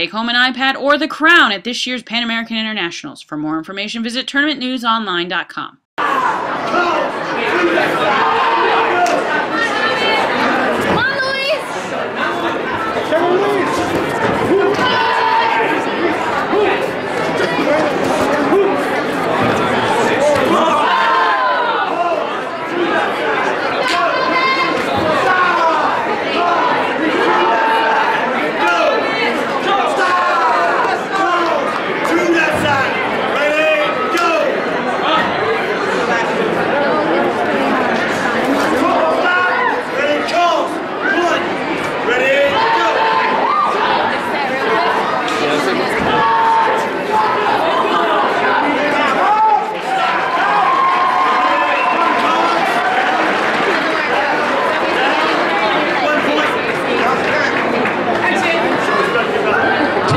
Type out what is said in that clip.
Take home an iPad or the crown at this year's Pan American Internationals. For more information, visit tournamentnewsonline.com.